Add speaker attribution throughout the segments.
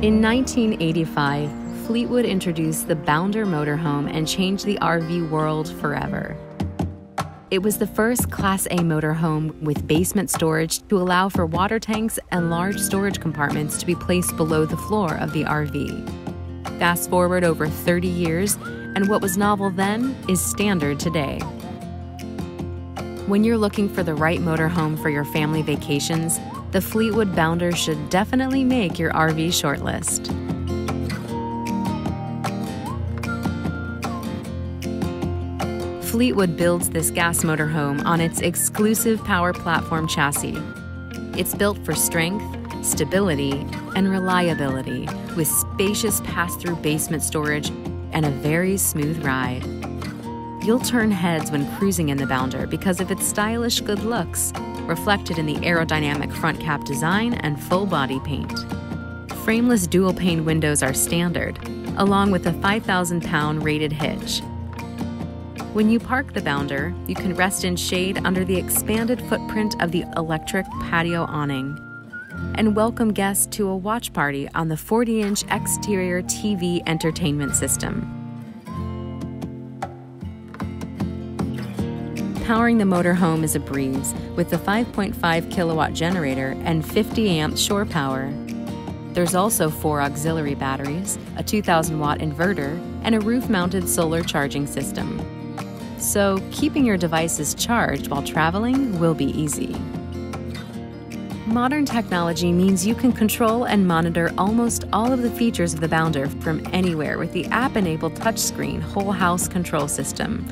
Speaker 1: In 1985, Fleetwood introduced the Bounder motorhome and changed the RV world forever. It was the first Class A motorhome with basement storage to allow for water tanks and large storage compartments to be placed below the floor of the RV. Fast forward over 30 years, and what was novel then is standard today. When you're looking for the right motorhome for your family vacations, the Fleetwood Bounder should definitely make your RV shortlist. Fleetwood builds this gas motorhome on its exclusive power platform chassis. It's built for strength, stability, and reliability with spacious pass through basement storage and a very smooth ride. You'll turn heads when cruising in the Bounder because of its stylish good looks, reflected in the aerodynamic front cap design and full body paint. Frameless dual pane windows are standard, along with a 5,000 pound rated hitch when you park the Bounder, you can rest in shade under the expanded footprint of the electric patio awning and welcome guests to a watch party on the 40 inch exterior TV entertainment system. Powering the motorhome is a breeze with the 5.5 kilowatt generator and 50 amp shore power. There's also four auxiliary batteries, a 2,000 watt inverter, and a roof mounted solar charging system so keeping your devices charged while traveling will be easy. Modern technology means you can control and monitor almost all of the features of the Bounder from anywhere with the app enabled touchscreen whole house control system.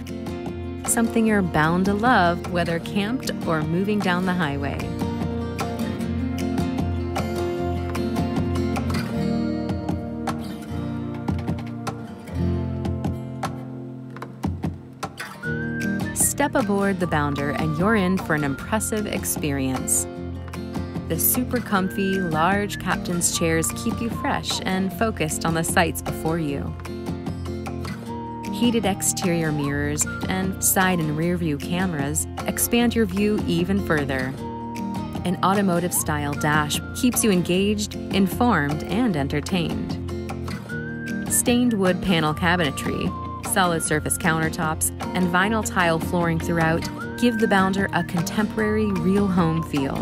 Speaker 1: Something you're bound to love whether camped or moving down the highway. Step aboard the Bounder and you're in for an impressive experience. The super comfy, large captain's chairs keep you fresh and focused on the sights before you. Heated exterior mirrors and side and rear view cameras expand your view even further. An automotive style dash keeps you engaged, informed, and entertained. Stained wood panel cabinetry solid surface countertops, and vinyl tile flooring throughout give the Bounder a contemporary, real home feel.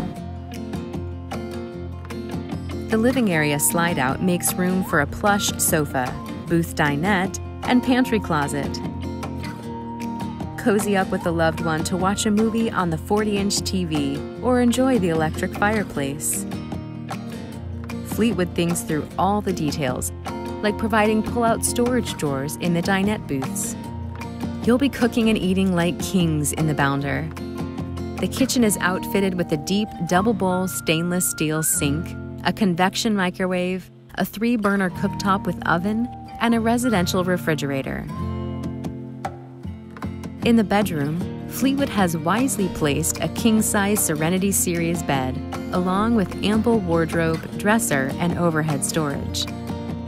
Speaker 1: The living area slide out makes room for a plush sofa, booth dinette, and pantry closet. Cozy up with a loved one to watch a movie on the 40 inch TV or enjoy the electric fireplace. Fleetwood thinks through all the details like providing pull-out storage drawers in the dinette booths. You'll be cooking and eating like kings in the Bounder. The kitchen is outfitted with a deep double bowl stainless steel sink, a convection microwave, a three burner cooktop with oven, and a residential refrigerator. In the bedroom, Fleetwood has wisely placed a king size Serenity Series bed, along with ample wardrobe, dresser, and overhead storage.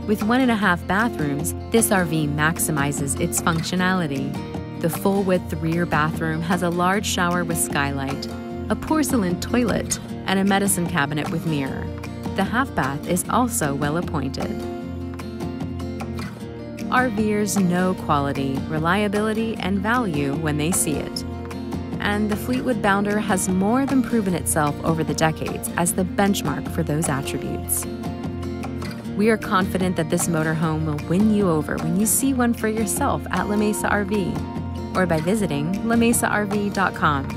Speaker 1: With one and a half bathrooms, this RV maximizes its functionality. The full width rear bathroom has a large shower with skylight, a porcelain toilet, and a medicine cabinet with mirror. The half bath is also well appointed. RVers know quality, reliability, and value when they see it. And the Fleetwood Bounder has more than proven itself over the decades as the benchmark for those attributes. We are confident that this motorhome will win you over when you see one for yourself at La Mesa RV or by visiting lamesarv.com.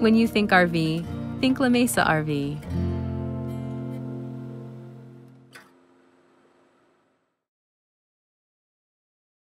Speaker 1: When you think RV, think La Mesa RV.